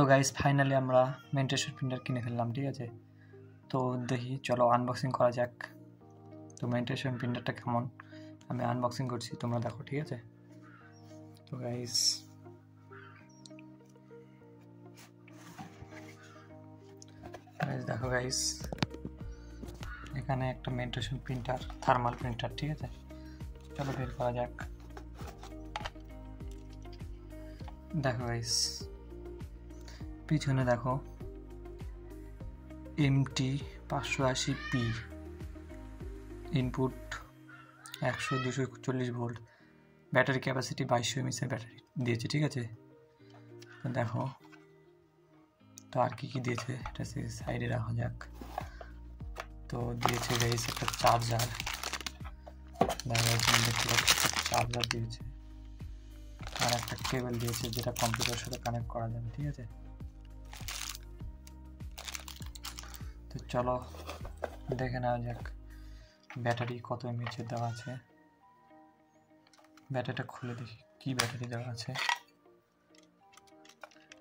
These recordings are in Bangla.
তো গাইস ফাইনালি আমরা মেন্টেশন প্রিন্টার কিনে ফেললাম, ঠিক আছে? তো দেখি, চলো আনবক্সিং করা যাক। তো মেন্টেশন প্রিন্টারটা কেমন? আমি আনবক্সিং করছি, তোমরা দেখো, ঠিক আছে? তো গাইস দেখো গাইস এখানে একটা মেন্টেশন প্রিন্টার থার্মাল প্রিন্টার ঠিক আছে? চলো বের করা যাক। দেখো গাইস পিছনে দেখো এমটি পাঁচশো আশি পি ইনপুট একশো দুশো চল্লিশ ভোল্ট ব্যাটারি ক্যাপাসিটি বাইশশো এমএসের ব্যাটারি দিয়েছে, ঠিক আছে? দেখো, তো আর কি কি দিয়েছে? এটা সাইডে রাখা যাক। তো দিয়েছে গাইস একটা চার্জার চার্জার দিয়েছে। আর একটা কেবল দিয়েছে যেটা কম্পিউটারের সাথে কানেক্ট করা যাবে, ঠিক আছে? তো চলো, দেখে নেওয়া যাক ব্যাটারি কত এমএচের দেওয়া আছে। ব্যাটারিটা খুলে দেখি, কি ব্যাটারি দেওয়া আছে।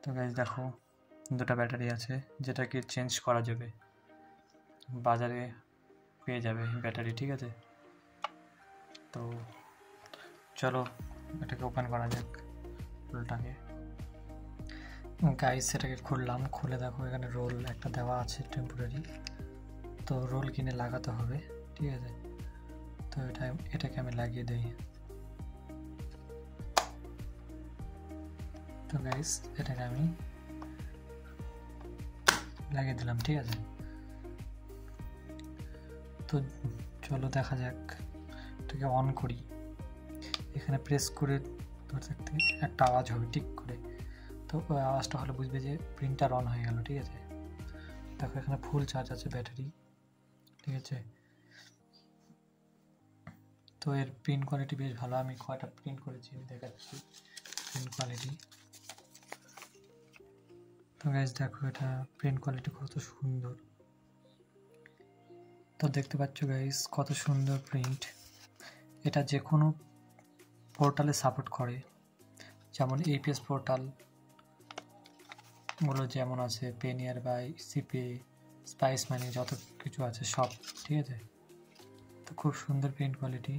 তো গাইজ দেখো, দুটো ব্যাটারি আছে, যেটাকে চেঞ্জ করা যাবে। বাজারে পেয়ে যাবে ব্যাটারি, ঠিক আছে? তো চলো, এটাকে ওপেন করা যাক রোলটাকে গাইস সেটাকে খুললাম, খুলে দেখো এখানে রোল একটা দেওয়া আছে টেম্পোরারি তো রোল কিনে লাগাতে হবে, ঠিক আছে? তো এটা এটাকে আমি লাগিয়ে দিই। তো গাইস এটাকে আমি লাগিয়ে দিলাম, ঠিক আছে? তো চলো দেখা যাক, এটাকে অন করি। এখানে প্রেস করে ধরে থাকতে একটা আওয়াজ হবে, ঠিক করে। তো আওয়াজটা হলে বুঝবে যে প্রিন্টার অন হয়ে গেল, ঠিক আছে? দেখো, এখানে ফুল চার্জ আছে ব্যাটারি ঠিক আছে? তো এর প্রিন্ট কোয়ালিটি বেশ ভালো, আমি কয়টা প্রিন্ট করেছি আমি দেখাচ্ছি প্রিন্ট কোয়ালিটি তো গ্যাস দেখো, এটা প্রিন্ট কোয়ালিটি কত সুন্দর। তো দেখতে পাচ্ছ গাইস কত সুন্দর প্রিন্ট এটা যে কোনো পোর্টালে সাপোর্ট করে, যেমন এপিএস পোর্টাল গুলো যেমন আছে PayNearby CP Spice Money যত কিছু আছে সব, ঠিক আছে? তো খুব সুন্দর প্রিন্ট কোয়ালিটি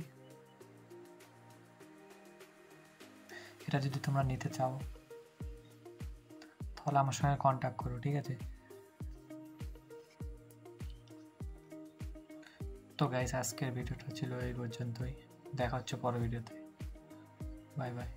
এটা যদি তোমরা নিতে চাও, তাহলে আমার সঙ্গে কন্ট্যাক্ট করো, ঠিক আছে? তো গাইস আজকের ভিডিওটা ছিল এই পর্যন্তই। দেখা হচ্ছে পরের ভিডিওতে বাই বাই